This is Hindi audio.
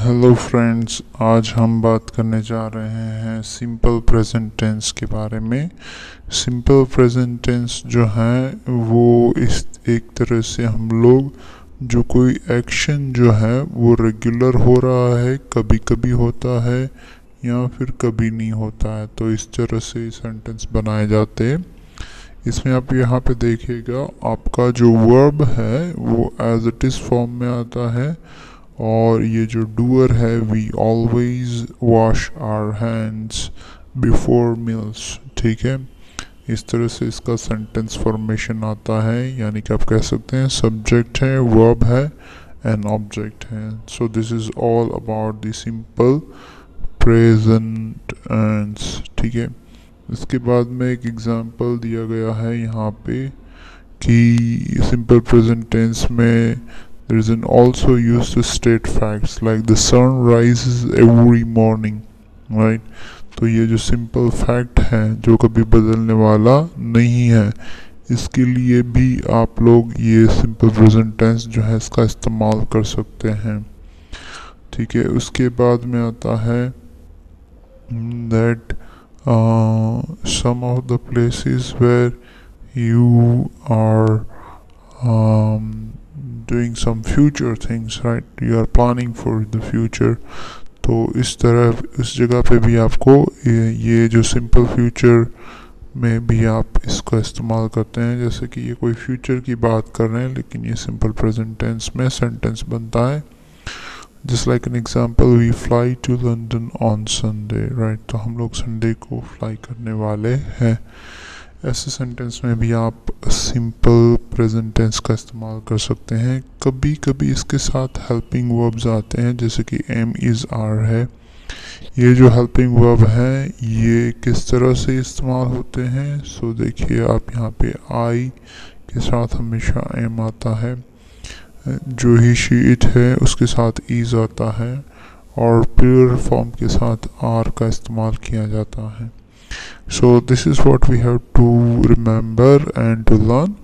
हेलो फ्रेंड्स आज हम बात करने जा रहे हैं सिंपल प्रेजेंट टेंस के बारे में। सिंपल प्रेजेंट टेंस जो है, वो इस एक तरह से हम लोग जो कोई एक्शन जो है, वो रेगुलर हो रहा है कभी कभी होता है या फिर कभी नहीं होता है। तो इस तरह से सेंटेंस बनाए जाते हैं। इसमें आप यहाँ पे देखिएगा, आपका जो वर्ब है, वो एज इट इज़ फॉर्म में आता है। और ये जो डूअर है we always wash our hands before meals ठीक है? इस तरह से इसका सेंटेंस फॉर्मेशन आता है, यानी कि आप कह सकते हैं सब्जेक्ट है वर्ब है एंड ऑब्जेक्ट है। So this is all about the simple present ends ठीक है? इसके बाद में एक एग्जांपल दिया गया है यहाँ पे कि सिंपल प्रेजेंट टेंस में There is also used to state facts like the sun rises every morning, right? तो ये जो सिंपल फैक्ट है जो कभी बदलने वाला नहीं है इसके लिए भी आप लोग ये सिंपल प्रेजेंट टेंस जो है इसका इस्तेमाल कर सकते हैं ठीक है उसके बाद में आता है that some of the places where you are doing some future things right? You are planning for the future. तो इस तरह इस जगह पे भी आपको ये, ये जो सिंपल फ्यूचर में भी आप इसको इस्तेमाल करते हैं जैसे कि ये कोई फ्यूचर की बात कर रहे हैं लेकिन ये सिंपल प्रेजेंट टेंस में सेंटेंस बनता है। Just like an example we fly to London on Sunday right तो हम लोग संडे को फ्लाई करने वाले हैं। ऐसे सेंटेंस में भी आप सिंपल प्रेजेंट टेंस का इस्तेमाल कर सकते हैं। कभी कभी इसके साथ हेल्पिंग वर्ब्स आते हैं, जैसे कि एम इज़ आर है। ये जो हेल्पिंग वर्ब है, ये किस तरह से इस्तेमाल होते हैं? सो देखिए आप यहाँ पे आई के साथ हमेशा एम आता है। जो ही शी इट है, उसके साथ ईज आता है। और प्योर फॉर्म के साथ आर का इस्तेमाल किया जाता है। So this is what we have to remember and to learn